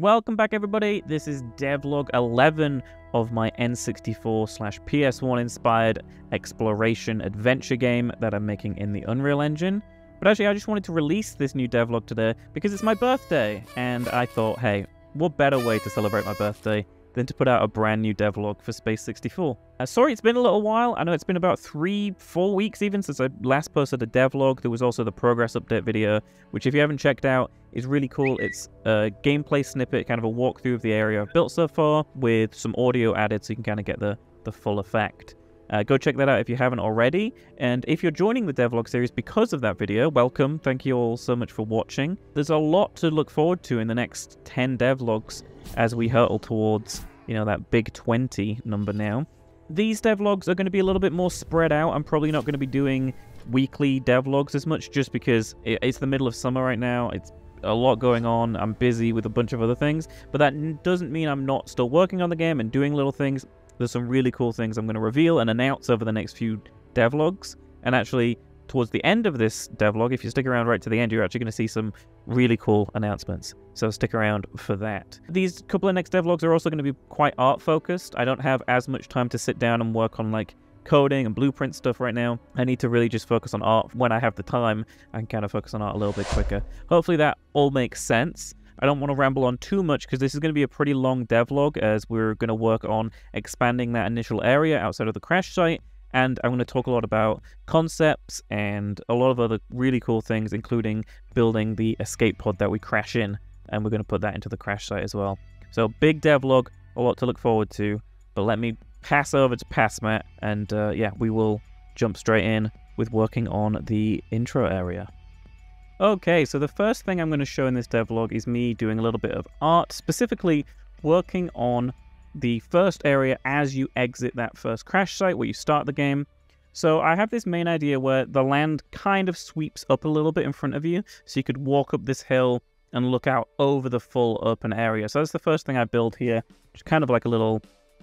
Welcome back everybody, this is devlog 11 of my N64 slash PS1 inspired exploration adventure game that I'm making in the Unreal Engine. But actually I just wanted to release this new devlog today because it's my birthday and I thought, hey, what better way to celebrate my birthday than to put out a brand new devlog for Space 64. Uh, sorry, it's been a little while. I know it's been about three, four weeks even since I last posted a devlog. There was also the progress update video, which if you haven't checked out, is really cool. It's a gameplay snippet, kind of a walkthrough of the area I've built so far, with some audio added so you can kind of get the, the full effect. Uh, go check that out if you haven't already. And if you're joining the devlog series because of that video, welcome. Thank you all so much for watching. There's a lot to look forward to in the next 10 devlogs as we hurtle towards, you know, that big 20 number now. These devlogs are going to be a little bit more spread out. I'm probably not going to be doing weekly devlogs as much just because it's the middle of summer right now. It's a lot going on. I'm busy with a bunch of other things, but that doesn't mean I'm not still working on the game and doing little things. There's some really cool things I'm going to reveal and announce over the next few devlogs. And actually, towards the end of this devlog, if you stick around right to the end, you're actually going to see some really cool announcements. So stick around for that. These couple of next devlogs are also going to be quite art focused. I don't have as much time to sit down and work on like coding and blueprint stuff right now. I need to really just focus on art when I have the time and kind of focus on art a little bit quicker. Hopefully that all makes sense. I don't want to ramble on too much because this is going to be a pretty long devlog as we're going to work on expanding that initial area outside of the crash site. And I'm going to talk a lot about concepts and a lot of other really cool things, including building the escape pod that we crash in. And we're going to put that into the crash site as well. So big devlog, a lot to look forward to. But let me pass over to Past Matt, and uh, yeah, we will jump straight in with working on the intro area. Okay, so the first thing I'm going to show in this devlog is me doing a little bit of art, specifically working on the first area as you exit that first crash site where you start the game. So I have this main idea where the land kind of sweeps up a little bit in front of you, so you could walk up this hill and look out over the full open area. So that's the first thing I build here, just kind of like a little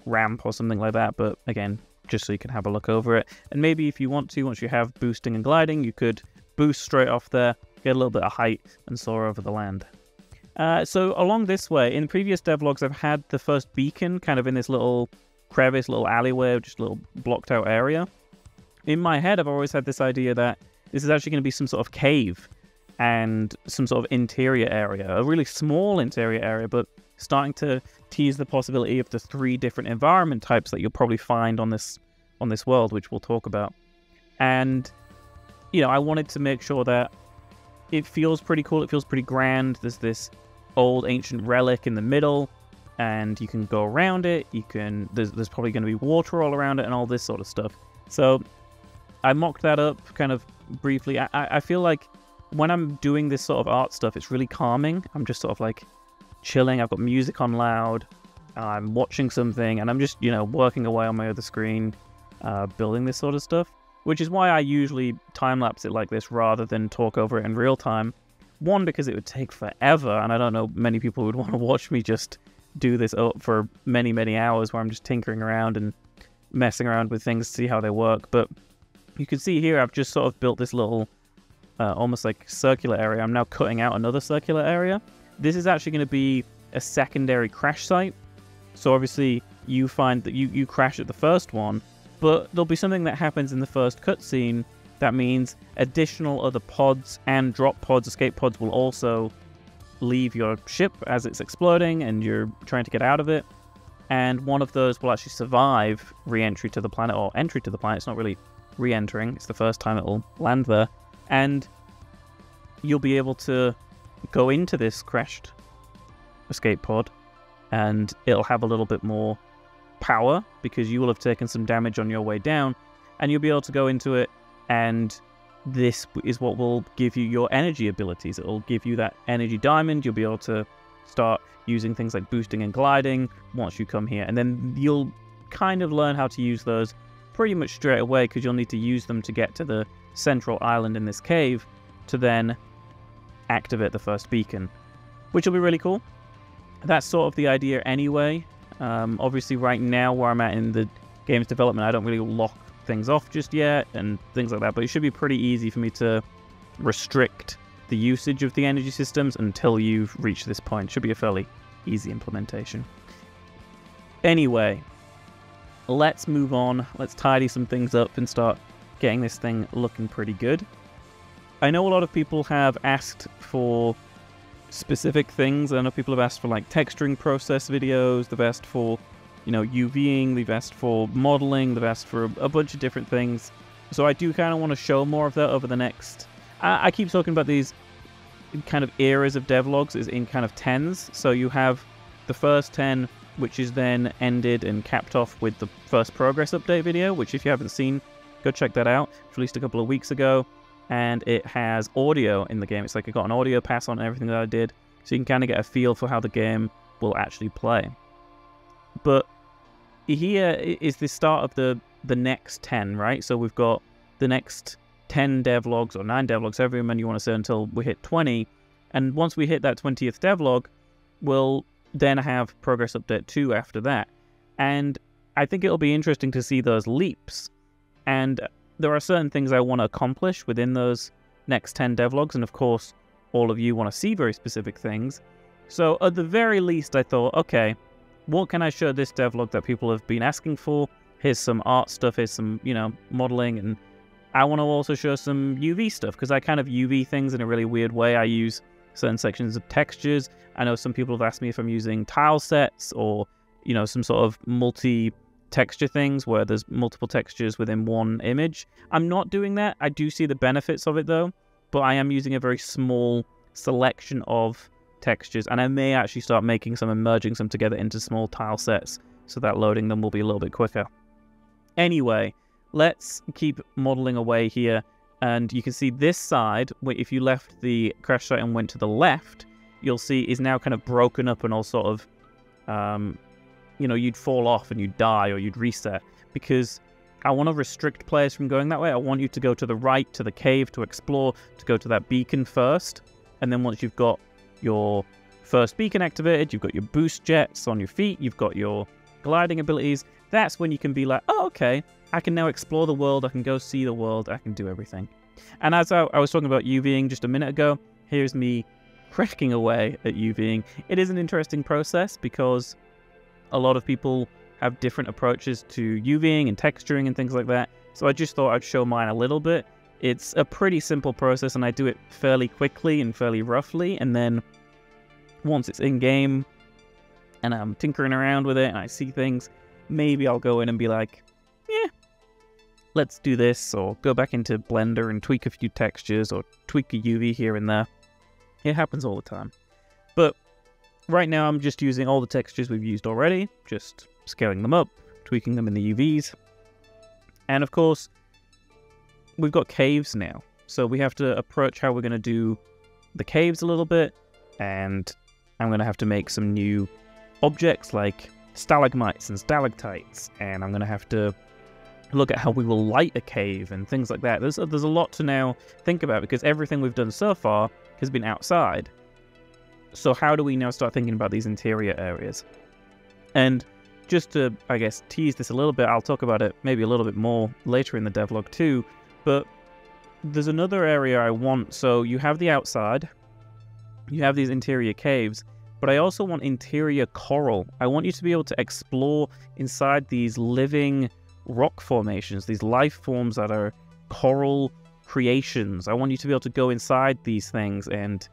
ramp or something like that, but again, just so you can have a look over it. And maybe if you want to, once you have boosting and gliding, you could boost straight off there, get a little bit of height, and soar over the land. Uh, so along this way, in previous devlogs, I've had the first beacon kind of in this little crevice, little alleyway, just a little blocked out area. In my head, I've always had this idea that this is actually going to be some sort of cave and some sort of interior area, a really small interior area, but starting to tease the possibility of the three different environment types that you'll probably find on this on this world, which we'll talk about. And you know, I wanted to make sure that it feels pretty cool. It feels pretty grand. There's this old ancient relic in the middle, and you can go around it. You can. There's, there's probably going to be water all around it and all this sort of stuff. So I mocked that up kind of briefly. I, I feel like when I'm doing this sort of art stuff, it's really calming. I'm just sort of like chilling. I've got music on loud. I'm watching something, and I'm just you know working away on my other screen, uh, building this sort of stuff which is why I usually time lapse it like this rather than talk over it in real time. One, because it would take forever, and I don't know many people would want to watch me just do this for many, many hours where I'm just tinkering around and messing around with things to see how they work. But you can see here I've just sort of built this little, uh, almost like circular area. I'm now cutting out another circular area. This is actually going to be a secondary crash site. So obviously you find that you, you crash at the first one, but there'll be something that happens in the first cutscene that means additional other pods and drop pods, escape pods will also leave your ship as it's exploding and you're trying to get out of it. And one of those will actually survive re entry to the planet or entry to the planet. It's not really re entering, it's the first time it'll land there. And you'll be able to go into this crashed escape pod and it'll have a little bit more power because you will have taken some damage on your way down and you'll be able to go into it and this is what will give you your energy abilities. It'll give you that energy diamond. You'll be able to start using things like boosting and gliding once you come here. And then you'll kind of learn how to use those pretty much straight away because you'll need to use them to get to the central island in this cave to then activate the first beacon, which will be really cool. That's sort of the idea anyway. Um, obviously, right now where I'm at in the game's development, I don't really lock things off just yet and things like that. But it should be pretty easy for me to restrict the usage of the energy systems until you've reached this point. Should be a fairly easy implementation. Anyway, let's move on. Let's tidy some things up and start getting this thing looking pretty good. I know a lot of people have asked for specific things. I know people have asked for like texturing process videos. They've asked for, you know, UVing. They've asked for modeling. They've asked for a, bunch of different things. So I do kind of want to show more of that over the next. I, I keep talking about these kind of eras of devlogs is in kind of tens. So you have the first ten, which is then ended and capped off with the first progress update video. Which, if you haven't seen, go check that out. It's released a couple of weeks ago and it has audio in the game. It's like I got an audio pass on everything that I did, so you can kind of get a feel for how the game will actually play. But here is the start of the the next 10, right? So we've got the next 10 devlogs or 9 devlogs, however many you want to say, until we hit 20. And once we hit that 20th devlog, we'll then have Progress Update 2 after that. And I think it'll be interesting to see those leaps. And there are certain things I want to accomplish within those next 10 devlogs, and of course, all of you want to see very specific things. So at the very least, I thought, okay, what can I show this devlog that people have been asking for? Here's some art stuff, here's some, you know, modeling, and I want to also show some UV stuff, because I kind of UV things in a really weird way. I use certain sections of textures. I know some people have asked me if I'm using tile sets or, you know, some sort of multi texture things where there's multiple textures within one image. I'm not doing that. I do see the benefits of it though, but I am using a very small selection of textures and I may actually start making some and merging some together into small tile sets so that loading them will be a little bit quicker. Anyway, let's keep modeling away here and you can see this side, if you left the crash site and went to the left, you'll see is now kind of broken up and all sort of um, you know, you'd fall off and you'd die or you'd reset because I want to restrict players from going that way. I want you to go to the right, to the cave, to explore, to go to that beacon first. And then once you've got your first beacon activated, you've got your boost jets on your feet, you've got your gliding abilities, that's when you can be like, oh, okay, I can now explore the world, I can go see the world, I can do everything. And as I, I was talking about UVing just a minute ago, here's me cracking away at UVing. It is an interesting process because a lot of people have different approaches to UVing and texturing and things like that. So I just thought I'd show mine a little bit. It's a pretty simple process and I do it fairly quickly and fairly roughly. And then once it's in game and I'm tinkering around with it and I see things, maybe I'll go in and be like, yeah, let's do this, or go back into Blender and tweak a few textures or tweak a UV here and there. It happens all the time. But Right now I'm just using all the textures we've used already, just scaling them up, tweaking them in the UVs. And of course, we've got caves now. So we have to approach how we're going to do the caves a little bit, and I'm going to have to make some new objects like stalagmites and stalactites, and I'm going to have to look at how we will light a cave and things like that. There's, there's a lot to now think about because everything we've done so far has been outside. So how do we now start thinking about these interior areas? And just to, I guess, tease this a little bit, I'll talk about it maybe a little bit more later in the devlog too, but there's another area I want. So you have the outside, you have these interior caves, but I also want interior coral. I want you to be able to explore inside these living rock formations, these life forms that are coral creations. I want you to be able to go inside these things and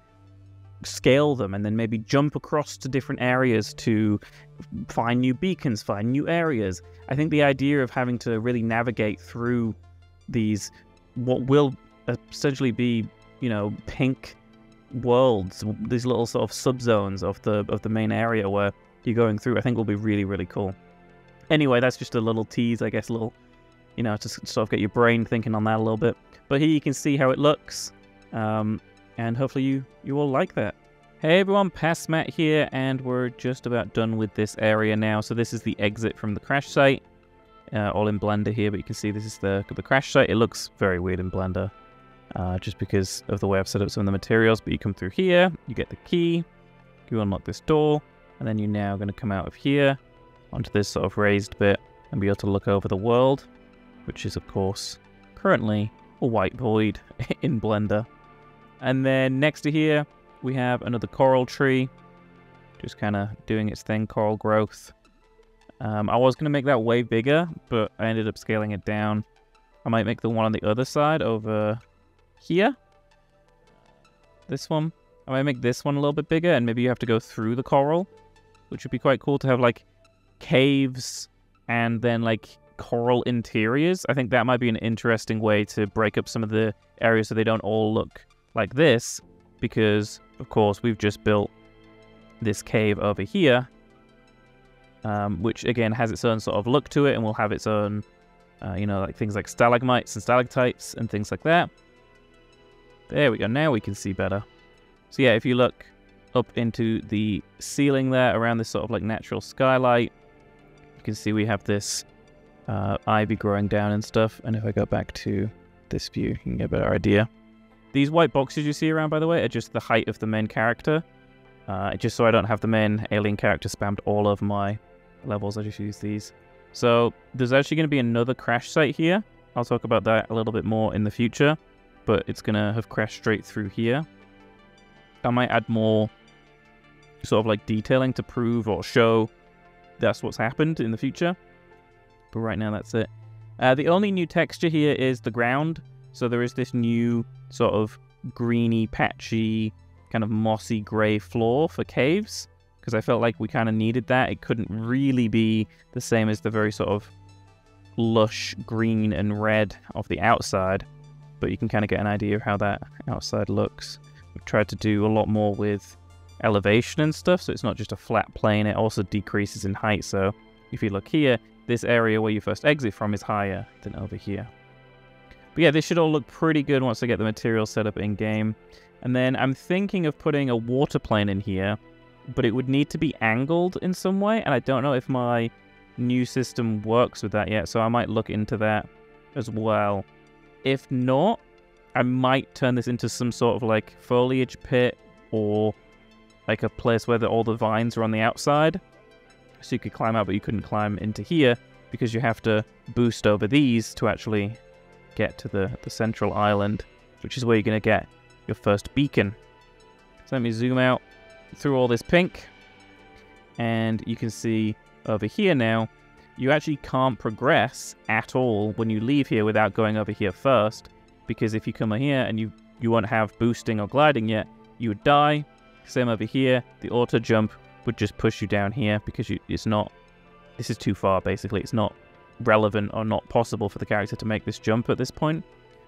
scale them and then maybe jump across to different areas to find new beacons, find new areas. I think the idea of having to really navigate through these what will essentially be, you know, pink worlds, these little sort of subzones of the of the main area where you're going through, I think will be really really cool. Anyway, that's just a little tease, I guess, a little, you know, to sort of get your brain thinking on that a little bit. But here you can see how it looks. Um, and hopefully you, you all like that. Hey everyone, Past Matt here, and we're just about done with this area now. So this is the exit from the crash site, uh, all in Blender here, but you can see this is the, the crash site. It looks very weird in Blender, uh, just because of the way I've set up some of the materials, but you come through here, you get the key, you unlock this door, and then you're now going to come out of here onto this sort of raised bit and be able to look over the world, which is of course currently a white void in Blender. And then next to here, we have another coral tree. just kind of doing its thing, coral growth. Um, I was going to make that way bigger, but I ended up scaling it down. I might make the one on the other side over here. This one. I might make this one a little bit bigger, and maybe you have to go through the coral, which would be quite cool to have, like, caves and then, like, coral interiors. I think that might be an interesting way to break up some of the areas so they don't all look like this, because, of course, we've just built this cave over here, um, which again has its own sort of look to it and will have its own, uh, you know, like things like stalagmites and stalactites and things like that. There we go. Now we can see better. So yeah, if you look up into the ceiling there around this sort of like natural skylight, you can see we have this uh, ivy growing down and stuff. And if I go back to this view, you can get a better idea. These white boxes you see around, by the way, are just the height of the main character. Uh, just so I don't have the main alien character spammed all of my levels, I just use these. So there's actually going to be another crash site here. I'll talk about that a little bit more in the future, but it's going to have crashed straight through here. I might add more sort of like detailing to prove or show that's what's happened in the future. But right now, that's it. Uh, the only new texture here is the ground. So there is this new sort of greeny, patchy, kind of mossy grey floor for caves because I felt like we kind of needed that. It couldn't really be the same as the very sort of lush green and red of the outside, but you can kind of get an idea of how that outside looks. We've tried to do a lot more with elevation and stuff, so it's not just a flat plane, it also decreases in height. So if you look here, this area where you first exit from is higher than over here. But yeah, this should all look pretty good once I get the material set up in-game. And then I'm thinking of putting a water plane in here but it would need to be angled in some way, and I don't know if my new system works with that yet, so I might look into that as well. If not, I might turn this into some sort of like foliage pit or like a place where the, all the vines are on the outside. So you could climb out, but you couldn't climb into here because you have to boost over these to actually get to the, the central island, which is where you're going to get your first beacon. So let me zoom out through all this pink. And you can see over here now, you actually can't progress at all when you leave here without going over here first. Because if you come here and you, you won't have boosting or gliding yet, you would die. Same over here, the auto jump would just push you down here because you, it's not, this is too far basically. It's not relevant or not possible for the character to make this jump at this point.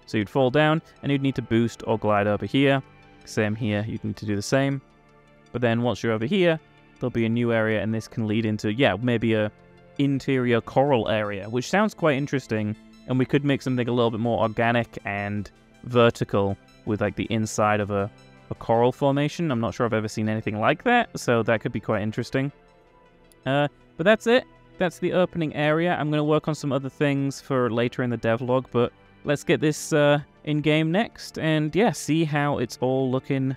So you'd fall down and you'd need to boost or glide over here. Same here, you'd need to do the same. But then once you're over here, there'll be a new area and this can lead into, yeah, maybe a interior coral area, which sounds quite interesting. And we could make something a little bit more organic and vertical with like the inside of a, a coral formation. I'm not sure I've ever seen anything like that, so that could be quite interesting. Uh, but that's it. That's the opening area. I'm going to work on some other things for later in the devlog, but let's get this uh, in-game next. And yeah, see how it's all looking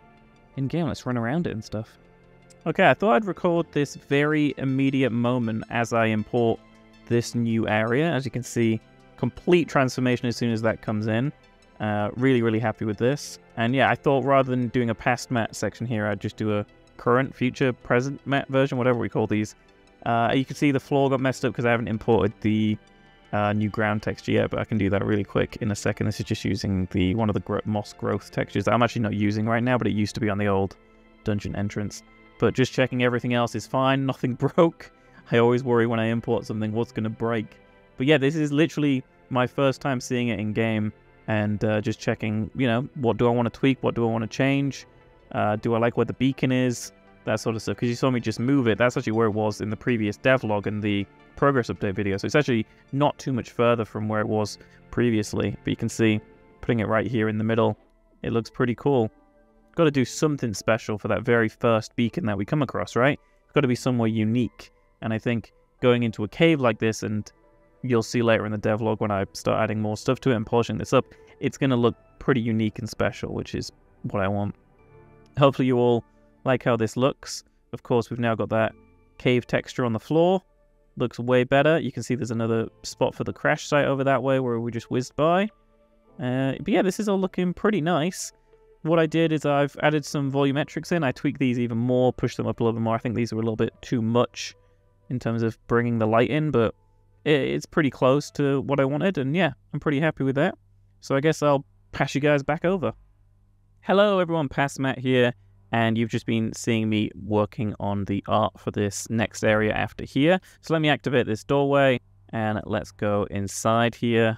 in game. Let's run around it and stuff. Okay, I thought I'd record this very immediate moment as I import this new area. As you can see, complete transformation as soon as that comes in. Uh, really, really happy with this. And yeah, I thought rather than doing a past Matt section here, I'd just do a current, future, present Matt version, whatever we call these. Uh, you can see the floor got messed up because I haven't imported the uh, new ground texture yet, but I can do that really quick in a second. This is just using the one of the gro moss growth textures that I'm actually not using right now, but it used to be on the old dungeon entrance. But just checking everything else is fine, nothing broke. I always worry when I import something, what's going to break. But yeah, this is literally my first time seeing it in game and uh, just checking, you know, what do I want to tweak, what do I want to change, uh, do I like where the beacon is, that sort of stuff. Because you saw me just move it, that's actually where it was in the previous devlog and the progress update video. So it's actually not too much further from where it was previously. But you can see, putting it right here in the middle, it looks pretty cool. Got to do something special for that very first beacon that we come across, right? It's got to be somewhere unique. And I think going into a cave like this, and you'll see later in the devlog when I start adding more stuff to it and polishing this up, it's going to look pretty unique and special, which is what I want. Hopefully you all like how this looks. Of course, we've now got that cave texture on the floor looks way better. You can see there's another spot for the crash site over that way where we just whizzed by. Uh, but yeah, this is all looking pretty nice. what I did is I've added some volumetrics in. I tweaked these even more, pushed them up a little bit more. I think these were a little bit too much in terms of bringing the light in, but it's pretty close to what I wanted. And yeah, I'm pretty happy with that. So I guess I'll pass you guys back over. Hello, everyone. Past Matt here. And you've just been seeing me working on the art for this next area after here. So let me activate this doorway and let's go inside here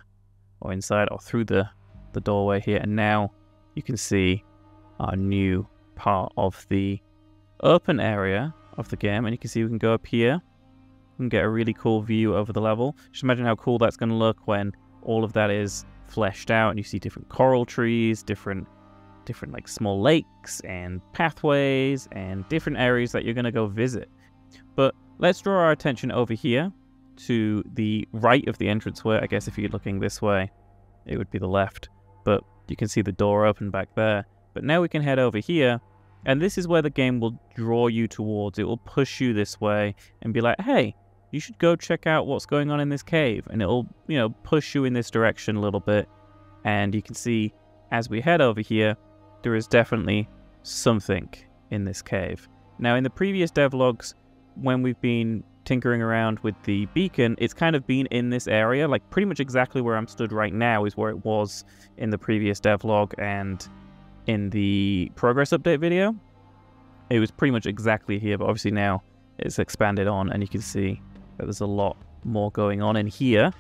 or inside or through the, the doorway here. And now you can see our new part of the open area of the game. And you can see we can go up here and get a really cool view over the level. Just imagine how cool that's going to look when all of that is fleshed out and you see different coral trees, different different like small lakes and pathways and different areas that you're going to go visit. But let's draw our attention over here to the right of the entranceway. I guess if you're looking this way, it would be the left. But you can see the door open back there. But now we can head over here, and this is where the game will draw you towards. It will push you this way and be like, hey, you should go check out what's going on in this cave. And it'll, you know, push you in this direction a little bit. And you can see as we head over here, there is definitely something in this cave. Now, in the previous devlogs, when we've been tinkering around with the beacon, it's kind of been in this area, like pretty much exactly where I'm stood right now is where it was in the previous devlog and in the progress update video. It was pretty much exactly here, but obviously now it's expanded on and you can see that there's a lot more going on. in here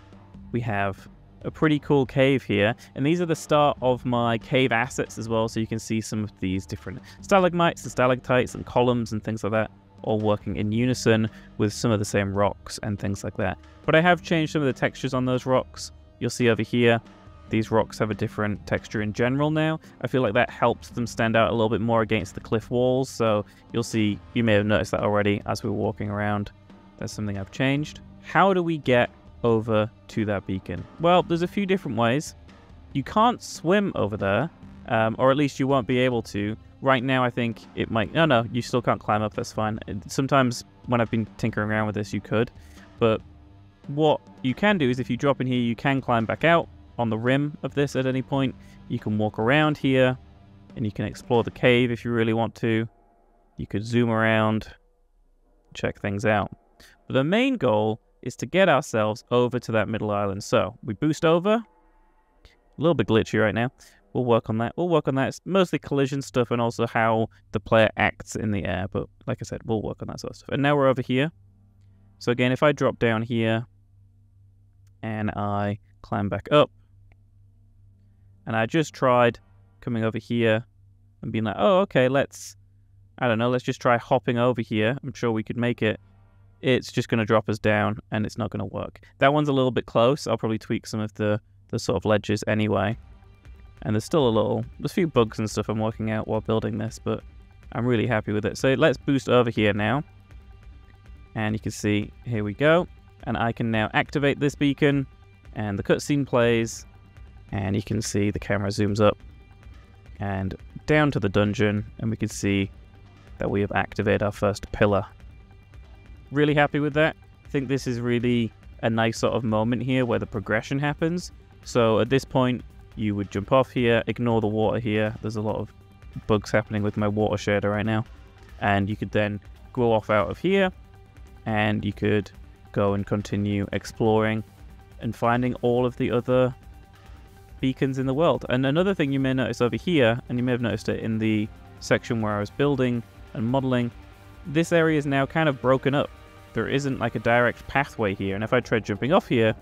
we have a pretty cool cave here. And these are the start of my cave assets as well. So you can see some of these different stalagmites and stalactites and columns and things like that all working in unison with some of the same rocks and things like that. But I have changed some of the textures on those rocks. You'll see over here, these rocks have a different texture in general now. I feel like that helps them stand out a little bit more against the cliff walls. So you'll see, you may have noticed that already as we are walking around. That's something I've changed. How do we get over to that beacon? Well, there's a few different ways. You can't swim over there, um, or at least you won't be able to right now I think it might... No, no, you still can't climb up, that's fine. Sometimes when I've been tinkering around with this, you could. But what you can do is if you drop in here, you can climb back out on the rim of this at any point. You can walk around here, and you can explore the cave if you really want to. You could zoom around, check things out. But the main goal is to get ourselves over to that middle island. So we boost over. A little bit glitchy right now. We'll work on that. We'll work on that. It's mostly collision stuff and also how the player acts in the air. But like I said, we'll work on that sort of stuff. And now we're over here. So again, if I drop down here and I climb back up, and I just tried coming over here and being like, oh, okay, let's, I don't know, let's just try hopping over here. I'm sure we could make it. It's just going to drop us down and it's not going to work. That one's a little bit close. I'll probably tweak some of the, the sort of ledges anyway. And there's still a little, there's a few bugs and stuff I'm working out while building this, but I'm really happy with it. So let's boost over here now. And you can see, here we go. And I can now activate this beacon, and the cutscene plays, and you can see the camera zooms up and down to the dungeon, and we can see that we have activated our first pillar. Really happy with that. I think this is really a nice sort of moment here where the progression happens. So at this point, you would jump off here, ignore the water here. There's a lot of bugs happening with my water shader right now. And you could then go off out of here and you could go and continue exploring and finding all of the other beacons in the world. And another thing you may notice over here, and you may have noticed it in the section where I was building and modeling, this area is now kind of broken up. There isn't like a direct pathway here, and if I tried jumping off here,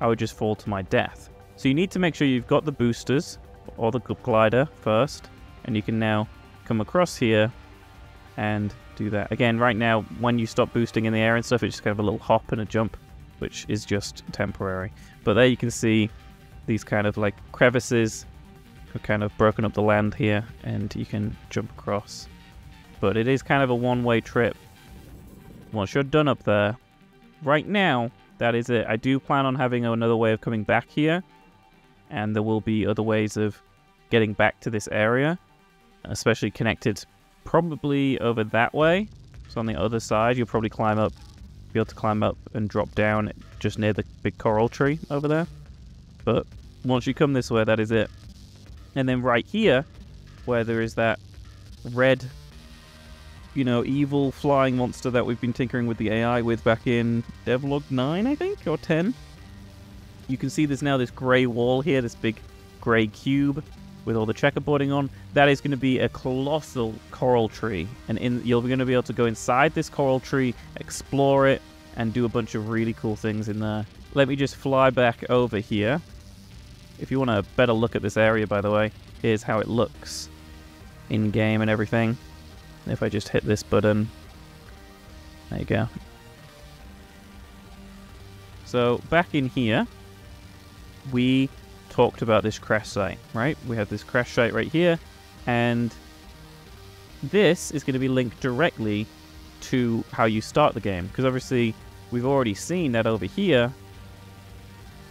I would just fall to my death. So you need to make sure you've got the boosters or the glider first, and you can now come across here and do that. Again, right now, when you stop boosting in the air and stuff, it's just kind of a little hop and a jump, which is just temporary. But there you can see these kind of like crevices have kind of broken up the land here, and you can jump across. But it is kind of a one-way trip. Once you're done up there, right now, that is it. I do plan on having another way of coming back here, and there will be other ways of getting back to this area, especially connected probably over that way. So on the other side, you'll probably climb up, be able to climb up and drop down just near the big coral tree over there. But once you come this way, that is it. And then right here, where there is that red, you know, evil flying monster that we've been tinkering with the AI with back in Devlog 9, I think, or 10. You can see there's now this grey wall here, this big grey cube with all the checkerboarding on. That is going to be a colossal coral tree, and in, you're going to be able to go inside this coral tree, explore it, and do a bunch of really cool things in there. Let me just fly back over here. If you want a better look at this area, by the way, here's how it looks in-game and everything. If I just hit this button, there you go. So back in here, we talked about this crash site, right? We have this crash site right here, and this is going to be linked directly to how you start the game, because obviously we've already seen that over here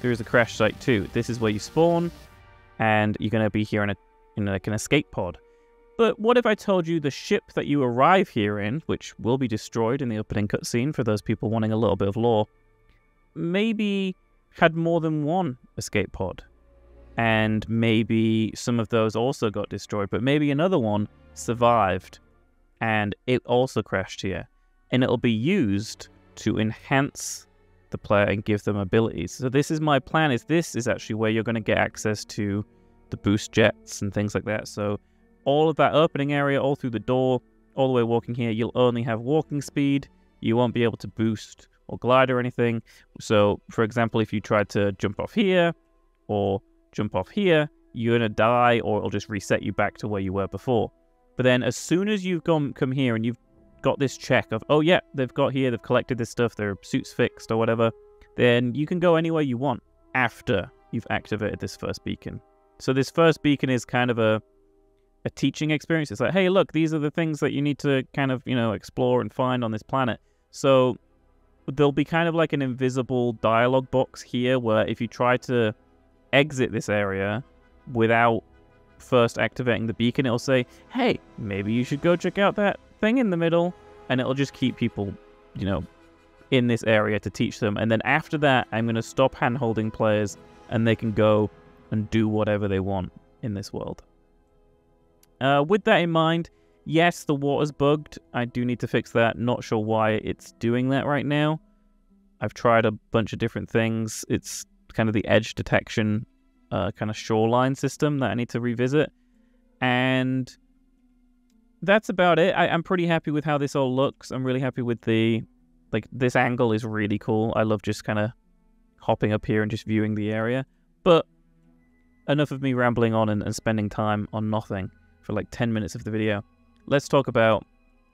there is a crash site too. This is where you spawn, and you're going to be here in a in like an escape pod. But what if I told you the ship that you arrive here in, which will be destroyed in the opening cutscene for those people wanting a little bit of lore, maybe had more than one escape pod? And maybe some of those also got destroyed, but maybe another one survived and it also crashed here. And it'll be used to enhance the player and give them abilities. So this is my plan is this is actually where you're going to get access to the boost jets and things like that. So all of that opening area, all through the door, all the way walking here, you'll only have walking speed. You won't be able to boost or glide or anything. So for example, if you tried to jump off here or jump off here, you're going to die or it'll just reset you back to where you were before. But then as soon as you've gone, come here and you've got this check of, oh yeah, they've got here, they've collected this stuff, their suit's fixed or whatever, then you can go anywhere you want after you've activated this first beacon. So this first beacon is kind of a a teaching experience. It's like, hey, look, these are the things that you need to kind of, you know, explore and find on this planet. So there'll be kind of like an invisible dialogue box here where if you try to exit this area without first activating the beacon, it'll say, hey, maybe you should go check out that thing in the middle, and it'll just keep people, you know, in this area to teach them. And then after that, I'm going to stop hand holding players, and they can go and do whatever they want in this world. Uh, with that in mind, yes, the water's bugged. I do need to fix that. Not sure why it's doing that right now. I've tried a bunch of different things. It's kind of the edge detection uh, kind of shoreline system that I need to revisit. And that's about it. I, am pretty happy with how this all looks. I'm really happy with the like this angle is really cool. I love just kind of hopping up here and just viewing the area. But enough of me rambling on and, and spending time on nothing for like 10 minutes of the video. Let's talk about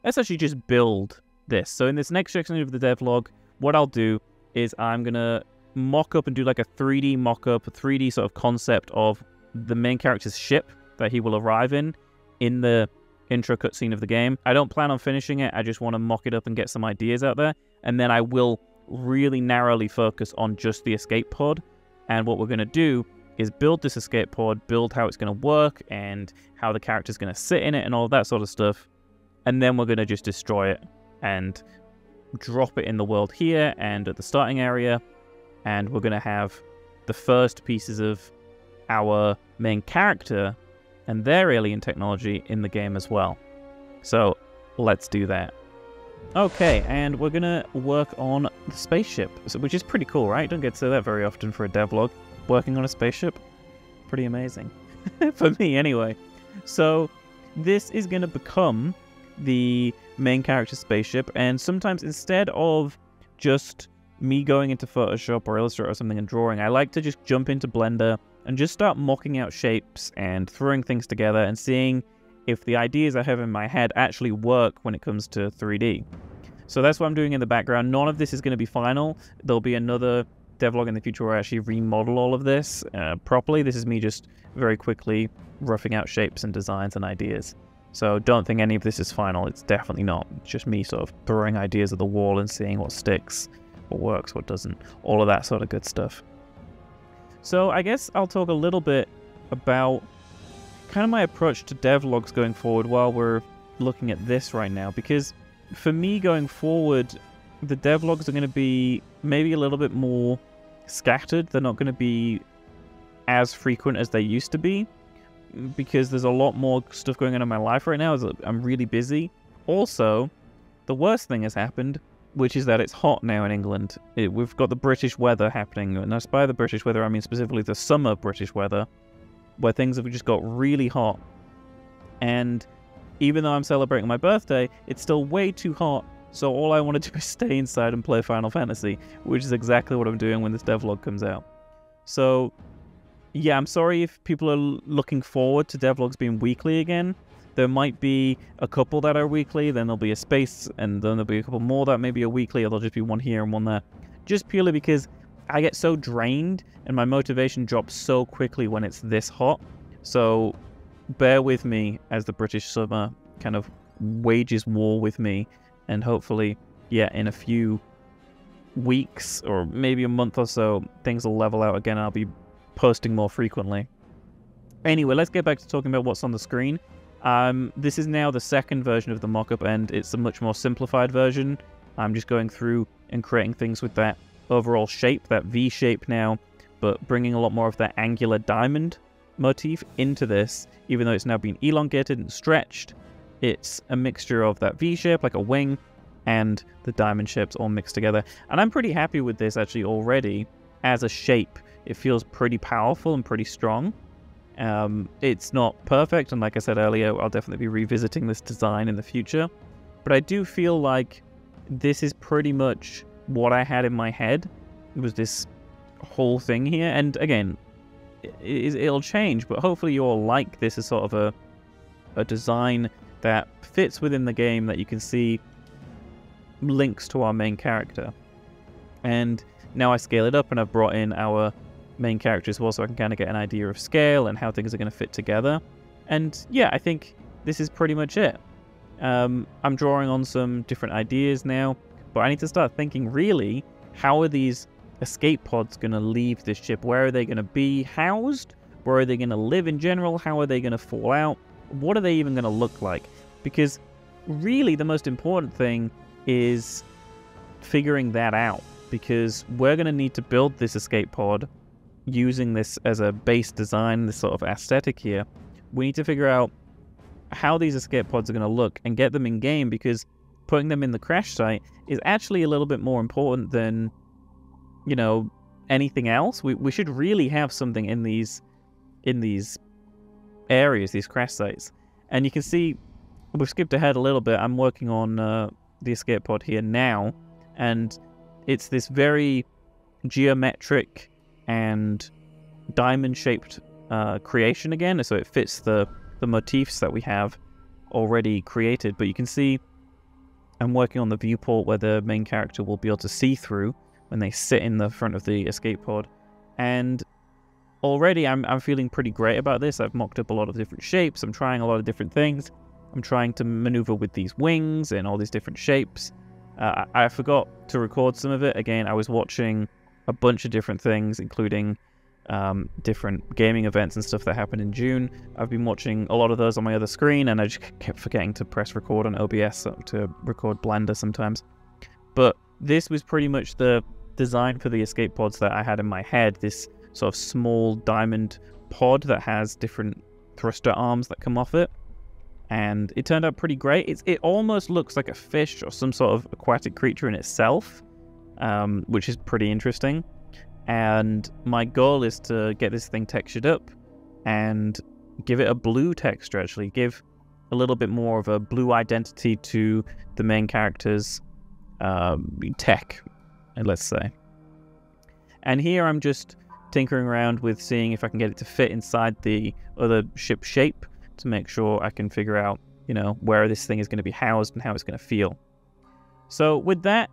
let's actually just build this. So in this next section of the devlog, what I'll do is I'm gonna mock up and do like a 3D mock up, a 3D sort of concept of the main character's ship that he will arrive in in the intro cutscene of the game. I don't plan on finishing it. I just want to mock it up and get some ideas out there. And then I will really narrowly focus on just the escape pod. And what we're going to do is build this escape pod, build how it's going to work and how the character's going to sit in it and all that sort of stuff. And then we're going to just destroy it and drop it in the world here and at the starting area. And we're going to have the first pieces of our main character and their alien technology in the game as well. So let's do that. Okay, and we're gonna work on the spaceship, which is pretty cool, right? Don't get to that very often for a devlog. Working on a spaceship, pretty amazing. for me, anyway. So this is gonna become the main character spaceship, and sometimes instead of just me going into Photoshop or Illustrator or something and drawing, I like to just jump into Blender and just start mocking out shapes and throwing things together and seeing if the ideas I have in my head actually work when it comes to 3D. So that's what I'm doing in the background. None of this is going to be final. There'll be another devlog in the future where I actually remodel all of this uh, properly. This is me just very quickly roughing out shapes and designs and ideas. So don't think any of this is final. It's definitely not. It's just me sort of throwing ideas at the wall and seeing what sticks, what works, what doesn't. All of that sort of good stuff. So I guess I'll talk a little bit about kind of my approach to devlogs going forward while we're looking at this right now. Because for me going forward, the devlogs are going to be maybe a little bit more scattered. They're not going to be as frequent as they used to be. because there's a lot more stuff going on in my life right now. I'm really busy. Also, the worst thing has happened, which is that it's hot now in England. It, we've got the British weather happening, and by the British weather, I mean specifically the summer British weather, where things have just got really hot. And even though I'm celebrating my birthday, it's still way too hot. So all I want to do is stay inside and play Final Fantasy, which is exactly what I'm doing when this devlog comes out. So yeah, I'm sorry if people are looking forward to devlogs being weekly again. There might be a couple that are weekly, then there'll be a space, and then there'll be a couple more that may be a weekly, or there'll just be one here and one there. Just purely because I get so drained and my motivation drops so quickly when it's this hot. So bear with me as the British summer kind of wages war with me, and hopefully, yeah, in a few weeks or maybe a month or so, things will level out again. I'll be posting more frequently. Anyway, let's get back to talking about what's on the screen. Um, this is now the second version of the mockup, and it's a much more simplified version. I'm just going through and creating things with that overall shape, that V shape now, but bringing a lot more of that angular diamond motif into this, even though it's now been elongated and stretched. It's a mixture of that V shape, like a wing, and the diamond shapes all mixed together. And I'm pretty happy with this actually already as a shape. It feels pretty powerful and pretty strong. Um, it's not perfect, and like I said earlier, I'll definitely be revisiting this design in the future. But I do feel like this is pretty much what I had in my head. It was this whole thing here, and again, it, will change, but hopefully you all like this as sort of a a design that fits within the game that you can see links to our main character. And now I scale it up and I've brought in our main character as well so I can kind of get an idea of scale and how things are going to fit together. And yeah, I think this is pretty much it. Um, I'm drawing on some different ideas now, but I need to start thinking really, how are these escape pods going to leave this ship? Where are they going to be housed? Where are they going to live in general? How are they going to fall out? What are they even going to look like? Because really the most important thing is figuring that out because we're going to need to build this escape pod using this as a base design, this sort of aesthetic here. We need to figure out how these escape pods are going to look and get them in game because putting them in the crash site is actually a little bit more important than, you know, anything else. We, we should really have something in these in these areas, these crash sites. And you can see we've skipped ahead a little bit. I'm working on uh, the escape pod here now, and it's this very geometric and diamond-shaped uh, creation again, so it fits the the motifs that we have already created. But you can see I'm working on the viewport where the main character will be able to see through when they sit in the front of the escape pod, and already I'm I'm feeling pretty great about this. I've mocked up a lot of different shapes. I'm trying a lot of different things. I'm trying to maneuver with these wings and all these different shapes. Uh, I forgot to record some of it. Again, I was watching a bunch of different things, including um, different gaming events and stuff that happened in June. I've been watching a lot of those on my other screen, and I just kept forgetting to press record on OBS to record Blender sometimes. But this was pretty much the design for the escape pods that I had in my head. This sort of small diamond pod that has different thruster arms that come off it and it turned out pretty great. It's, it almost looks like a fish or some sort of aquatic creature in itself, um, which is pretty interesting. And my goal is to get this thing textured up and give it a blue texture, actually, give a little bit more of a blue identity to the main character's um, tech, let's say. And here I'm just tinkering around with seeing if I can get it to fit inside the other ship shape to make sure I can figure out, you know, where this thing is going to be housed and how it's going to feel. So with that,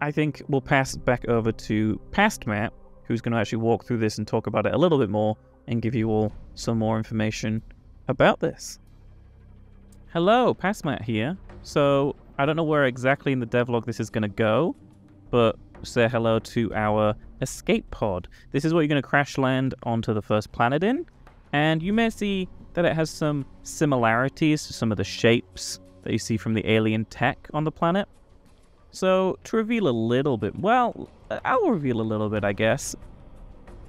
I think we'll pass back over to Past Matt, who's going to actually walk through this and talk about it a little bit more and give you all some more information about this. Hello, Past Matt here. So I don't know where exactly in the devlog this is going to go, but say hello to our escape pod. This is what you're going to crash land onto the first planet in, and you may see that it has some similarities to some of the shapes that you see from the alien tech on the planet. So, to reveal a little bit, well, I'll reveal a little bit, I guess,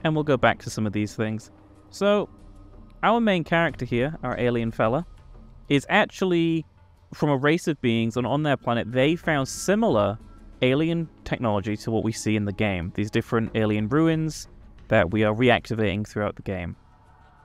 and we'll go back to some of these things. So, our main character here, our alien fella, is actually from a race of beings, and on their planet, they found similar alien technology to what we see in the game. These different alien ruins that we are reactivating throughout the game.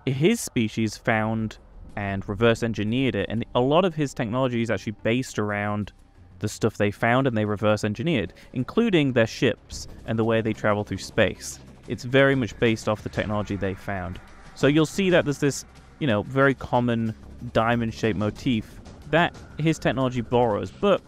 His species found and reverse engineered it, and a lot of his technology is actually based around the stuff they found and they reverse engineered, including their ships and the way they travel through space. It's very much based off the technology they found. So you'll see that there's this, you know, very common diamond shaped motif that his technology borrows, but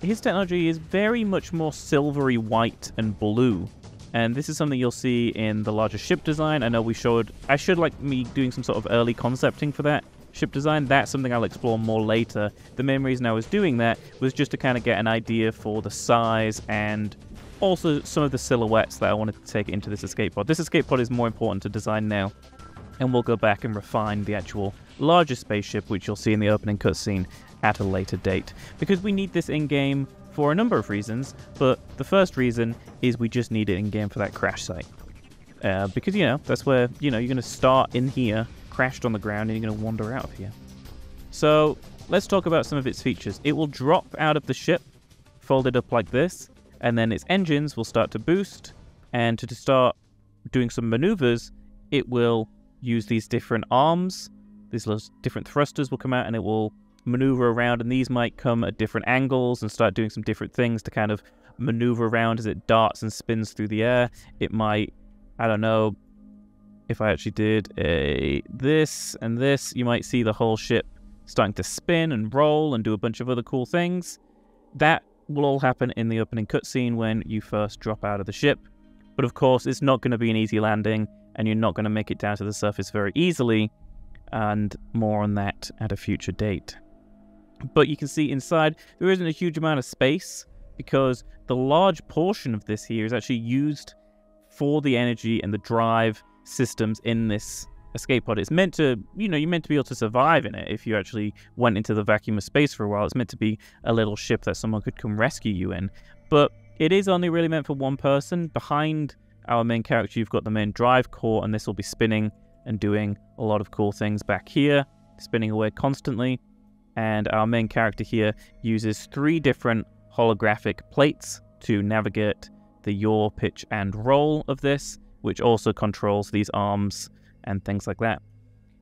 his technology is very much more silvery white and blue. And this is something you'll see in the larger ship design. I know we showed, I should like me doing some sort of early concepting for that ship design. That's something I'll explore more later. The main reason I was doing that was just to kind of get an idea for the size and also some of the silhouettes that I wanted to take into this escape pod. This escape pod is more important to design now, and we'll go back and refine the actual larger spaceship, which you'll see in the opening cutscene at a later date. Because we need this in-game for a number of reasons, but the first reason is we just need it in-game for that crash site. Uh, because, you know, that's where, you know, you're going to start in here, crashed on the ground, and you're going to wander out of here. So, let's talk about some of its features. It will drop out of the ship, folded up like this, and then its engines will start to boost, and to start doing some maneuvers, it will use these different arms, these different thrusters will come out, and it will maneuver around, and these might come at different angles and start doing some different things to kind of maneuver around as it darts and spins through the air. It might, I don't know, if I actually did a this and this, you might see the whole ship starting to spin and roll and do a bunch of other cool things. That will all happen in the opening cutscene when you first drop out of the ship. But of course, it's not going to be an easy landing, and you're not going to make it down to the surface very easily, and more on that at a future date. But you can see inside there isn't a huge amount of space because the large portion of this here is actually used for the energy and the drive systems in this escape pod. It's meant to, you know, you're meant to be able to survive in it if you actually went into the vacuum of space for a while. It's meant to be a little ship that someone could come rescue you in. But it is only really meant for one person. Behind our main character, you've got the main drive core, and this will be spinning and doing a lot of cool things back here, spinning away constantly and our main character here uses three different holographic plates to navigate the yaw, pitch, and roll of this, which also controls these arms and things like that.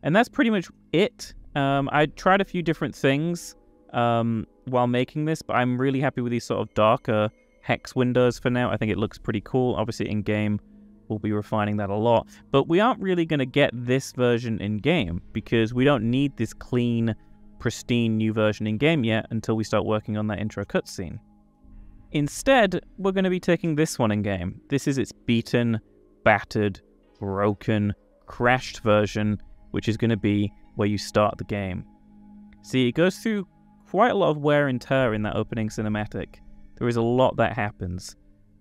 And that's pretty much it. Um, I tried a few different things um, while making this, but I'm really happy with these sort of darker hex windows for now. I think it looks pretty cool. Obviously, in game, we'll be refining that a lot. But we aren't really going to get this version in game because we don't need this clean pristine new version in game yet until we start working on that intro cutscene. Instead, we're going to be taking this one in game. This is its beaten, battered, broken, crashed version, which is going to be where you start the game. See, it goes through quite a lot of wear and tear in that opening cinematic. There is a lot that happens.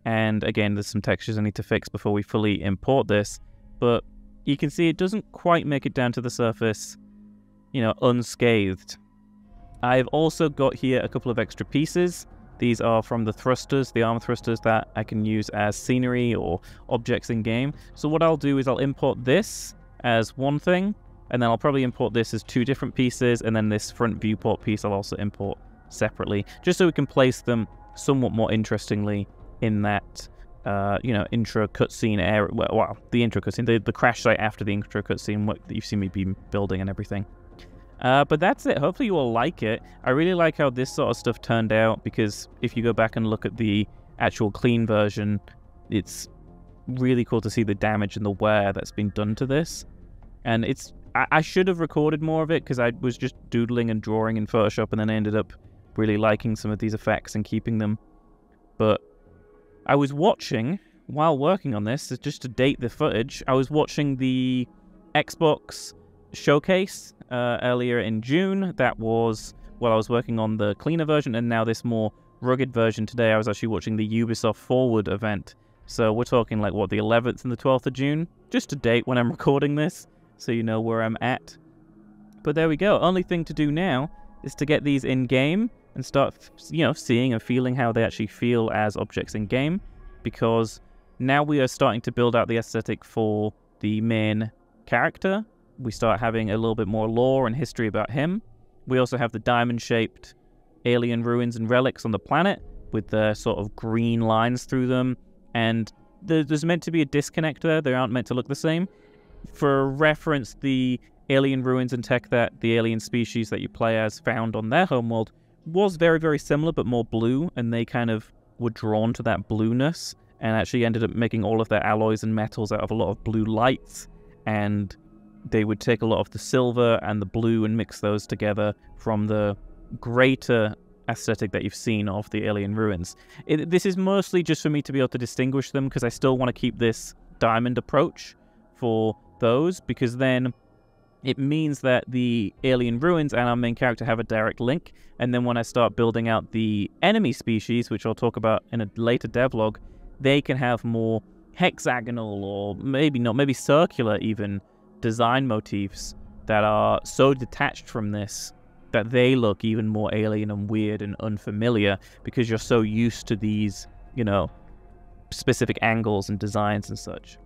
And again, there's some textures I need to fix before we fully import this, but you can see it doesn't quite make it down to the surface you know, unscathed. I've also got here a couple of extra pieces. These are from the thrusters, the arm thrusters that I can use as scenery or objects in game. So what I'll do is I'll import this as one thing, and then I'll probably import this as two different pieces, and then this front viewport piece I'll also import separately, just so we can place them somewhat more interestingly in that, uh, you know, intro cutscene area. Well, the intro cutscene, the, the crash site after the intro cutscene, what you've seen me be building and everything. Uh, but that's it. Hopefully you will like it. I really like how this sort of stuff turned out because if you go back and look at the actual clean version, it's really cool to see the damage and the wear that's been done to this. And it's I, I should have recorded more of it because I was just doodling and drawing in Photoshop and then I ended up really liking some of these effects and keeping them. But I was watching while working on this, just to date the footage, I was watching the Xbox showcase uh, earlier in June. That was while I was working on the cleaner version, and now this more rugged version today. I was actually watching the Ubisoft Forward event. So we're talking like what the 11th and the 12th of June, just to date when I'm recording this, so you know where I'm at. But there we go. Only thing to do now is to get these in game and start, you know, seeing and feeling how they actually feel as objects in game, because now we are starting to build out the aesthetic for the main character we start having a little bit more lore and history about him. We also have the diamond shaped alien ruins and relics on the planet with the sort of green lines through them. And there's meant to be a disconnect there. They aren't meant to look the same. For reference, the alien ruins and tech that the alien species that you play as found on their homeworld was very, very similar, but more blue. And they kind of were drawn to that blueness and actually ended up making all of their alloys and metals out of a lot of blue lights. And they would take a lot of the silver and the blue and mix those together from the greater aesthetic that you've seen of the alien ruins. It, this is mostly just for me to be able to distinguish them because I still want to keep this diamond approach for those because then it means that the alien ruins and our main character have a direct link. And then when I start building out the enemy species, which I'll talk about in a later devlog, they can have more hexagonal or maybe not, maybe circular even design motifs that are so detached from this that they look even more alien and weird and unfamiliar because you're so used to these, you know, specific angles and designs and such.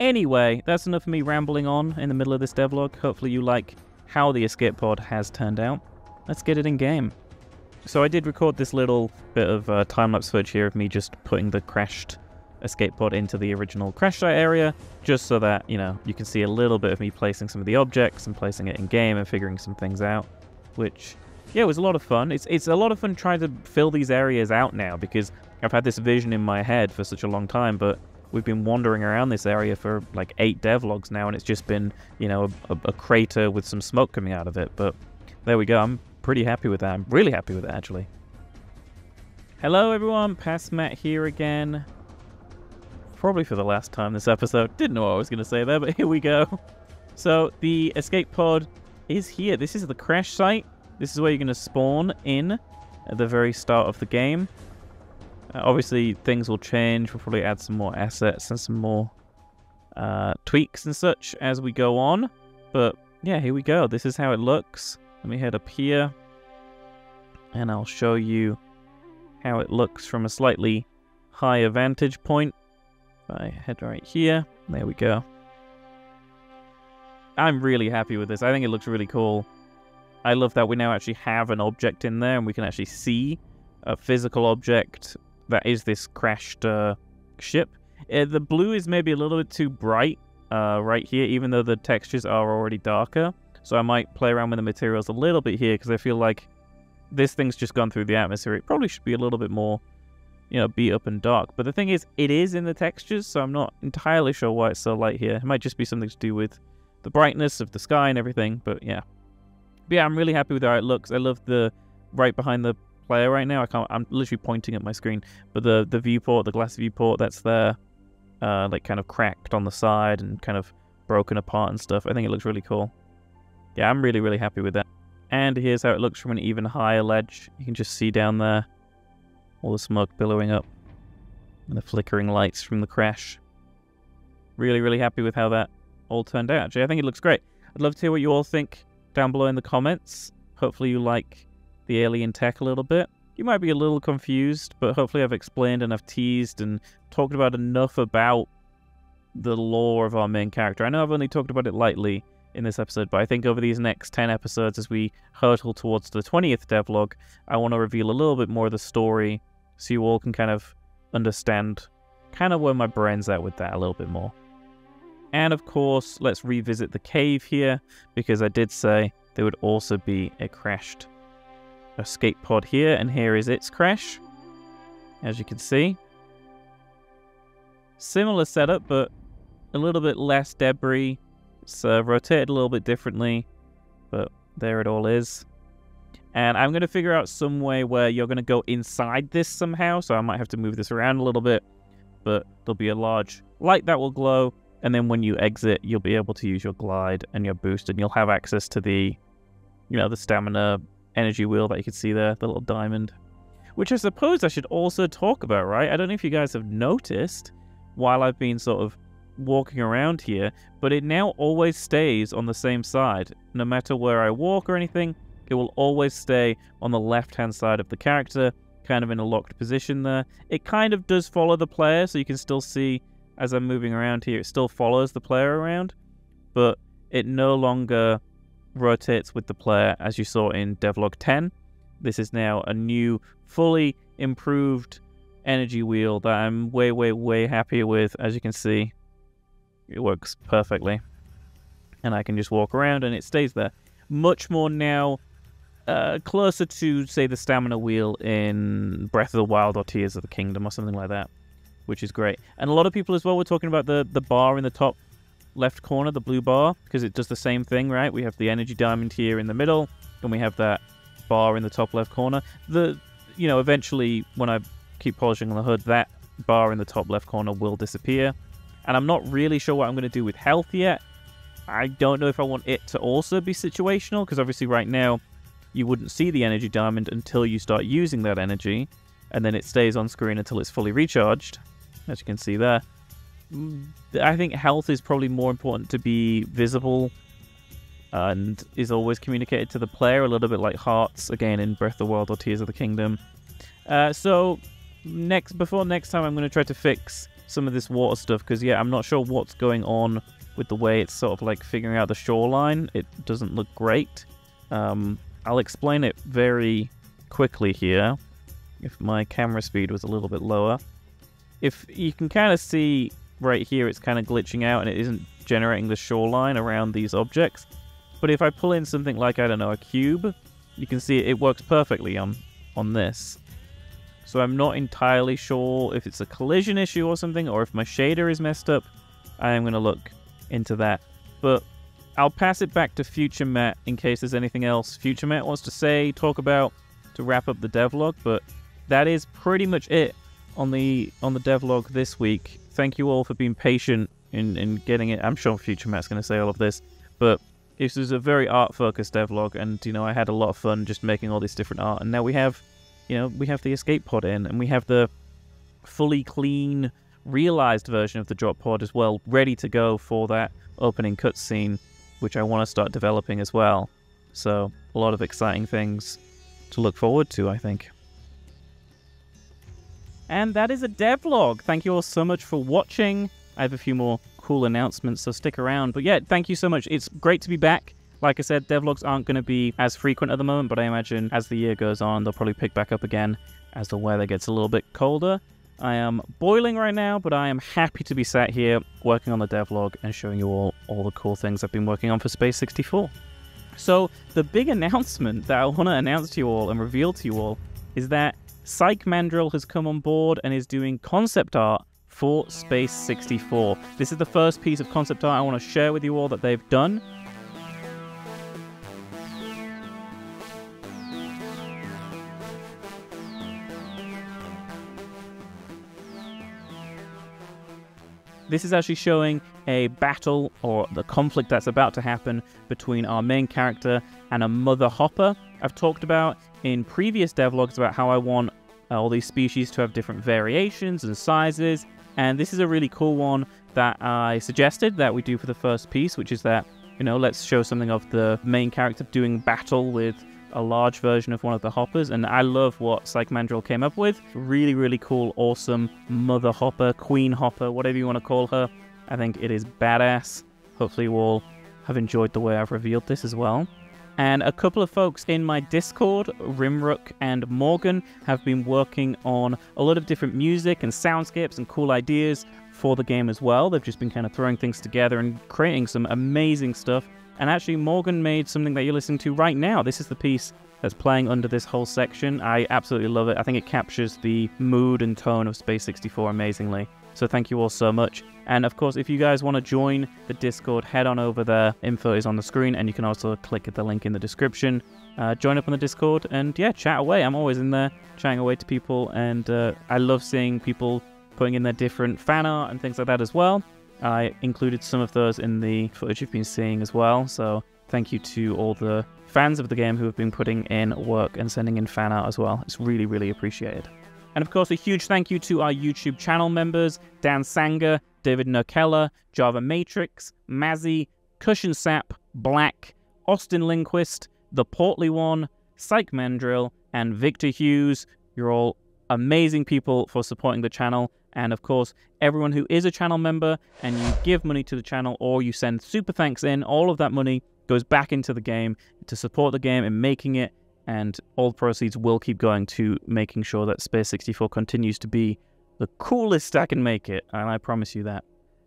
Anyway, that's enough of me rambling on in the middle of this devlog. Hopefully you like how the escape pod has turned out. Let's get it in game. So I did record this little bit of uh, time-lapse footage here of me just putting the crashed escape pod into the original crash site area, just so that, you know, you can see a little bit of me placing some of the objects and placing it in game and figuring some things out which yeah, it was a lot of fun. It's it's a lot of fun trying to fill these areas out now because I've had this vision in my head for such a long time, but we've been wandering around this area for like eight devlogs now, and it's just been you know a, a, crater with some smoke coming out of it. But there we go. I'm pretty happy with that. I'm really happy with it actually. Hello everyone, Past Matt here again. Probably for the last time this episode. Didn't know what I was going to say there, but here we go. So the escape pod is here. This is the crash site. This is where you're going to spawn in at the very start of the game. Uh, obviously, things will change. We'll probably add some more assets and some more uh, tweaks and such as we go on. But yeah, here we go. This is how it looks. Let me head up here. And I'll show you how it looks from a slightly higher vantage point. I head right here. There we go. I'm really happy with this. I think it looks really cool. I love that we now actually have an object in there and we can actually see a physical object that is this crashed uh, ship. Uh, the blue is maybe a little bit too bright uh, right here, even though the textures are already darker. So I might play around with the materials a little bit here because I feel like this thing's just gone through the atmosphere. It probably should be a little bit more, you know, beat up and dark. But the thing is, it is in the textures, so I'm not entirely sure why it's so light here. It might just be something to do with the brightness of the sky and everything. But yeah, but yeah, I'm really happy with how it looks. I love the right behind the player right now. I can't. I'm literally pointing at my screen, but the the viewport, the glass viewport that's there, uh, like kind of cracked on the side and kind of broken apart and stuff. I think it looks really cool. Yeah, I'm really really happy with that. And here's how it looks from an even higher ledge. You can just see down there all the smoke billowing up and the flickering lights from the crash. Really, really happy with how that all turned out. Actually, I think it looks great. I'd love to hear what you all think down below in the comments. Hopefully you like the alien tech a little bit. You might be a little confused, but hopefully I've explained and I've teased and talked about enough about the lore of our main character. I know I've only talked about it lightly in this episode, but I think over these next 10 episodes, as we hurtle towards the 20th devlog, I want to reveal a little bit more of the story so you all can kind of understand kind of where my brain's at with that a little bit more. And of course, let's revisit the cave here, because I did say there would also be a crashed escape pod here, and here is its crash, as you can see. Similar setup, but a little bit less debris. It's uh, rotated a little bit differently, but there it all is. And I'm going to figure out some way where you're going to go inside this somehow, so I might have to move this around a little bit, but there'll be a large light that will glow, and then when you exit, you'll be able to use your glide and your boost, and you'll have access to the, you know, the stamina energy wheel that you can see there, the little diamond. Which I suppose I should also talk about, right? I don't know if you guys have noticed while I've been sort of walking around here, but it now always stays on the same side. No matter where I walk or anything, it will always stay on the left-hand side of the character, kind of in a locked position there. It kind of does follow the player, so you can still see as I'm moving around here, it still follows the player around, but it no longer rotates with the player as you saw in Devlog 10. This is now a new, fully improved energy wheel that I'm way, way, way happier with. As you can see, it works perfectly. And I can just walk around and it stays there. Much more now uh, closer to, say, the stamina wheel in Breath of the Wild or Tears of the Kingdom or something like that, which is great. And a lot of people as well were talking about the, the bar in the top left corner, the blue bar, because it does the same thing, right? We have the energy diamond here in the middle, and we have that bar in the top left corner. The, you know, eventually when I keep polishing on the HUD, that bar in the top left corner will disappear. And I'm not really sure what I'm going to do with health yet. I don't know if I want it to also be situational, because obviously right now you wouldn't see the energy diamond until you start using that energy, and then it stays on screen until it's fully recharged, as you can see there. Mm, I think health is probably more important to be visible and is always communicated to the player a little bit like hearts again in Breath of the Wild or Tears of the Kingdom. Uh, so next before next time I'm going to try to fix some of this water stuff because yeah I'm not sure what's going on with the way it's sort of like figuring out the shoreline. It doesn't look great. Um, I'll explain it very quickly here. If my camera speed was a little bit lower. If you can kind of see right here, it's kind of glitching out and it isn't generating the shoreline around these objects. But if I pull in something like, I don't know, a cube, you can see it works perfectly on, on this. So I'm not entirely sure if it's a collision issue or something, or if my shader is messed up. I am going to look into that. But I'll pass it back to Future Matt in case there's anything else Future Matt wants to say, talk about to wrap up the devlog. But that is pretty much it on the on the devlog this week. Thank you all for being patient in, in getting it. I'm sure Future Matt's going to say all of this, but this was a very art focused devlog, and you know I had a lot of fun just making all this different art. And now we have, you know, we have the escape pod in, and we have the fully clean, realized version of the drop pod as well, ready to go for that opening cutscene which I want to start developing as well. So, a lot of exciting things to look forward to, I think. And that is a devlog. Thank you all so much for watching. I have a few more cool announcements, so stick around. But yeah, thank you so much. It's great to be back. Like I said, devlogs aren't going to be as frequent at the moment, but I imagine as the year goes on, they'll probably pick back up again as the weather gets a little bit colder. I am boiling right now, but I am happy to be sat here working on the devlog and showing you all all the cool things I've been working on for Space 64. So the big announcement that I want to announce to you all and reveal to you all is that Psych Mandrill has come on board and is doing concept art for Space 64. This is the first piece of concept art I want to share with you all that they've done. This is actually showing a battle or the conflict that's about to happen between our main character and a mother hopper. I've talked about in previous devlogs about how I want uh, all these species to have different variations and sizes, and this is a really cool one that I suggested that we do for the first piece, which is that, you know, let's show something of the main character doing battle with a large version of one of the hoppers, and I love what Psych Mandrill came up with. Really, really cool, awesome mother hopper, queen hopper, whatever you want to call her. I think it is badass. Hopefully you all have enjoyed the way I've revealed this as well. And a couple of folks in my Discord, Rimrook and Morgan, have been working on a lot of different music and soundscapes and cool ideas for the game as well. They've just been kind of throwing things together and creating some amazing stuff. And actually, Morgan made something that you're listening to right now. This is the piece that's playing under this whole section. I absolutely love it. I think it captures the mood and tone of Space 64 amazingly. So thank you all so much. And of course, if you guys want to join the Discord, head on over there. Info is on the screen, and you can also click at the link in the description. Uh, join up on the Discord and yeah, chat away. I'm always in there chatting away to people, and uh, I love seeing people putting in their different fan art and things like that as well. I included some of those in the footage you've been seeing as well. So thank you to all the fans of the game who have been putting in work and sending in fan art as well. It's really, really appreciated. And of course, a huge thank you to our YouTube channel members Dan Sanger, David Nurkella, Java Matrix, Mazzy, Cushion Sap, Black, Austin Linquist, The Portly One, Psych Mandrill, and Victor Hughes. You're all amazing people for supporting the channel. And of course, everyone who is a channel member and you give money to the channel or you send super thanks in, all of that money goes back into the game to support the game and making it. And all proceeds will keep going to making sure that Space 64 continues to be the coolest I can make it. And I promise you that.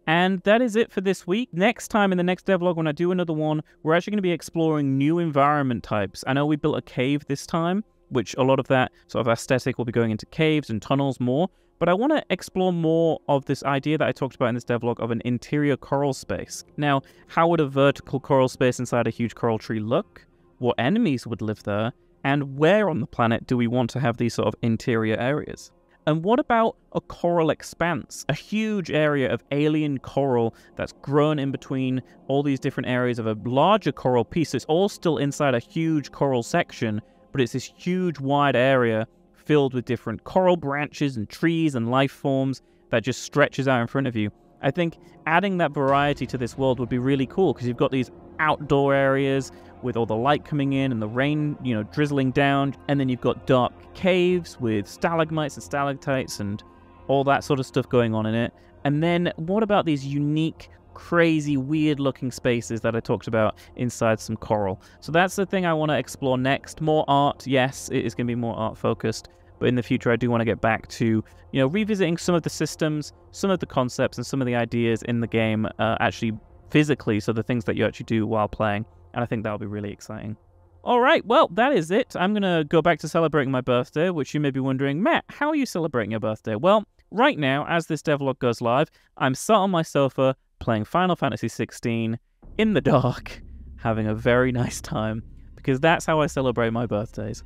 And that is it for this week. Next time in the next devlog, when I do another one, we're actually going to be exploring new environment types. I know we built a cave this time, which a lot of that sort of aesthetic will be going into caves and tunnels more. But I want to explore more of this idea that I talked about in this devlog of an interior coral space. Now, how would a vertical coral space inside a huge coral tree look? What enemies would live there? And where on the planet do we want to have these sort of interior areas? And what about a coral expanse? A huge area of alien coral that's grown in between all these different areas of a larger coral piece. It's all still inside a huge coral section, but it's this huge wide area filled with different coral branches and trees and life forms that just stretches out in front of you. I think adding that variety to this world would be really cool because you've got these outdoor areas with all the light coming in and the rain, you know, drizzling down, and then you've got dark caves with stalagmites and stalactites and all that sort of stuff going on in it. And then what about these unique crazy, weird looking spaces that I talked about inside some coral. So that's the thing I want to explore next. More art, yes, it is going to be more art focused. But in the future, I do want to get back to, you know, revisiting some of the systems, some of the concepts, and some of the ideas in the game uh, actually physically. So the things that you actually do while playing. And I think that'll be really exciting. All right, well, that is it. I'm going to go back to celebrating my birthday, which you may be wondering, Matt, how are you celebrating your birthday? Well, right now, as this devlog goes live, I'm sat on my sofa playing Final Fantasy XVI in the dark, having a very nice time, because that's how I celebrate my birthdays.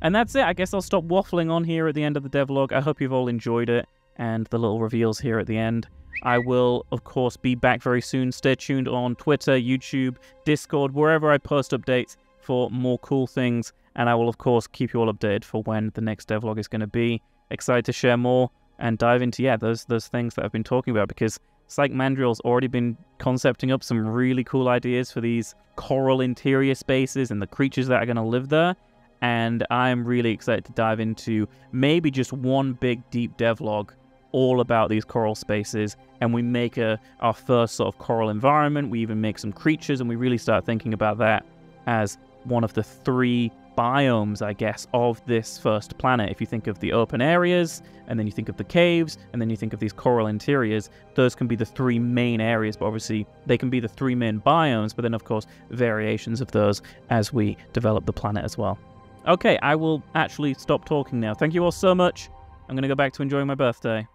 And that's it. I guess I'll stop waffling on here at the end of the devlog. I hope you've all enjoyed it and the little reveals here at the end. I will, of course, be back very soon. Stay tuned on Twitter, YouTube, Discord, wherever I post updates for more cool things. And I will, of course, keep you all updated for when the next devlog is going to be. Excited to share more and dive into, yeah, those, those things that I've been talking about because Psych Mandrill's already been concepting up some really cool ideas for these coral interior spaces and the creatures that are going to live there. And I'm really excited to dive into maybe just one big deep devlog all about these coral spaces. And we make a our first sort of coral environment. We even make some creatures and we really start thinking about that as one of the three biomes, I guess, of this first planet. If you think of the open areas, and then you think of the caves, and then you think of these coral interiors, those can be the three main areas, but obviously they can be the three main biomes, but then, of course, variations of those as we develop the planet as well. Okay, I will actually stop talking now. Thank you all so much. I'm going to go back to enjoying my birthday.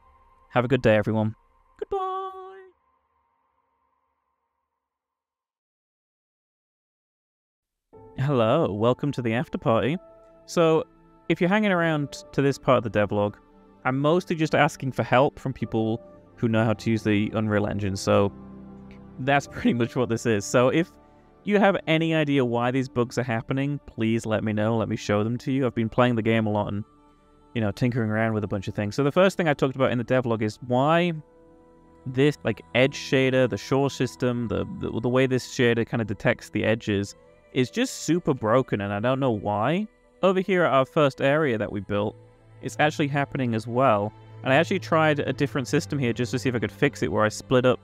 Have a good day, everyone. Goodbye. Hello, welcome to the after party. So, if you're hanging around to this part of the devlog, I'm mostly just asking for help from people who know how to use the Unreal Engine, so that's pretty much what this is. So if you have any idea why these bugs are happening, please let me know, let me show them to you. I've been playing the game a lot and, you know, tinkering around with a bunch of things. So the first thing I talked about in the devlog is why this, like, edge shader, the shore system, the, the, the way this shader kind of detects the edges is just super broken and I don't know why. Over here at our first area that we built, it's actually happening as well. And I actually tried a different system here just to see if I could fix it where I split up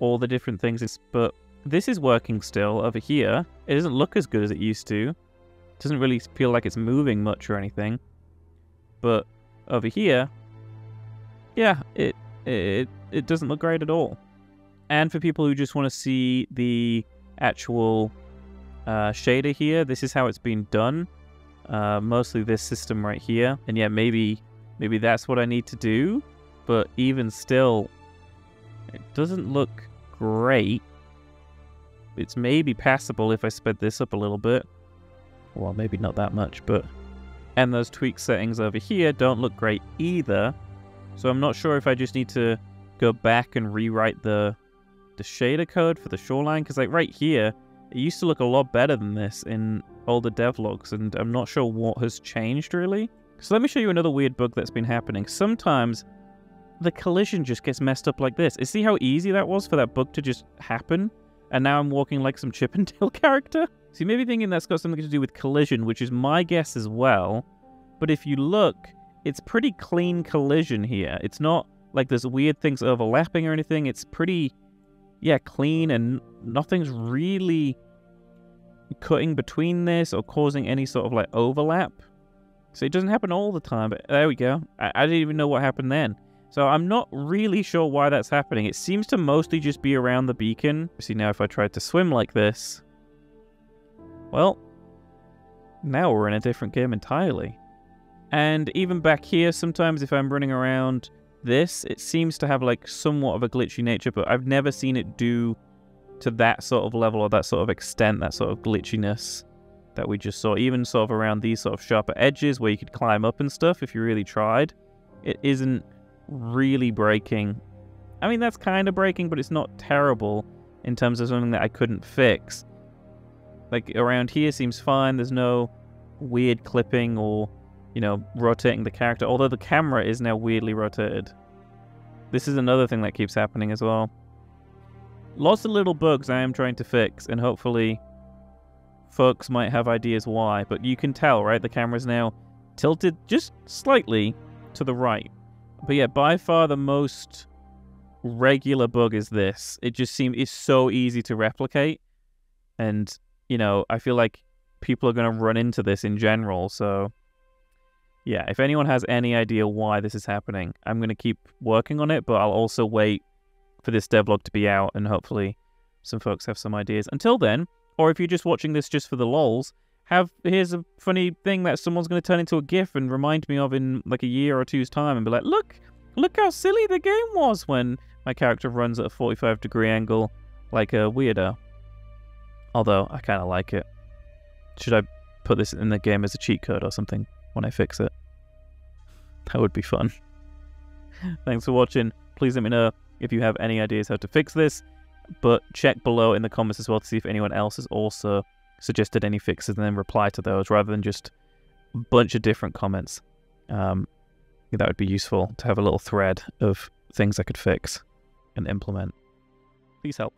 all the different things. But this is working still over here. It doesn't look as good as it used to. It doesn't really feel like it's moving much or anything. But over here, yeah, it it it doesn't look great at all. And for people who just want to see the actual uh, shader here. This is how it's been done. Uh, mostly this system right here. And yeah, maybe maybe that's what I need to do. But even still, it doesn't look great. It's maybe passable if I sped this up a little bit. Well, maybe not that much, but... And those tweak settings over here don't look great either. So I'm not sure if I just need to go back and rewrite the the shader code for the shoreline. Because like right here, it used to look a lot better than this in older devlogs, and I'm not sure what has changed really. So let me show you another weird bug that's been happening. Sometimes the collision just gets messed up like this. You see how easy that was for that bug to just happen? And now I'm walking like some Chip 'n Dale character? So you may be thinking that's got something to do with collision, which is my guess as well. But if you look, it's pretty clean collision here. It's not like there's weird things overlapping or anything. It's pretty, yeah, clean and nothing's really cutting between this or causing any sort of like overlap. So it doesn't happen all the time, but there we go. I, I didn't even know what happened then. So I'm not really sure why that's happening. It seems to mostly just be around the beacon. See now if I tried to swim like this, well, now we're in a different game entirely. And even back here, sometimes if I'm running around this, it seems to have like somewhat of a glitchy nature, but I've never seen it do to that sort of level or that sort of extent, that sort of glitchiness that we just saw. Even sort of around these sort of sharper edges where you could climb up and stuff if you really tried. It isn't really breaking. I mean, that's kind of breaking, but it's not terrible in terms of something that I couldn't fix. Like around here seems fine. There's no weird clipping or you know, rotating the character, although the camera is now weirdly rotated. This is another thing that keeps happening as well. Lots of little bugs I am trying to fix, and hopefully folks might have ideas why, but you can tell, right? The camera's now tilted just slightly to the right. But yeah, by far the most regular bug is this. It just seems it's so easy to replicate. And, you know, I feel like people are going to run into this in general, so yeah, if anyone has any idea why this is happening, I'm going to keep working on it, but I'll also wait for this devlog to be out and hopefully some folks have some ideas. Until then, or if you're just watching this just for the lols, have here's a funny thing that someone's going to turn into a GIF and remind me of in like a year or two's time and be like, look, look how silly the game was when my character runs at a 45 degree angle like a weirdo. Although I kind of like it. Should I put this in the game as a cheat code or something? when I fix it. That would be fun. Thanks for watching. Please let me know if you have any ideas how to fix this, but check below in the comments as well to see if anyone else has also suggested any fixes and then reply to those rather than just a bunch of different comments. Um, that would be useful to have a little thread of things I could fix and implement. Please help.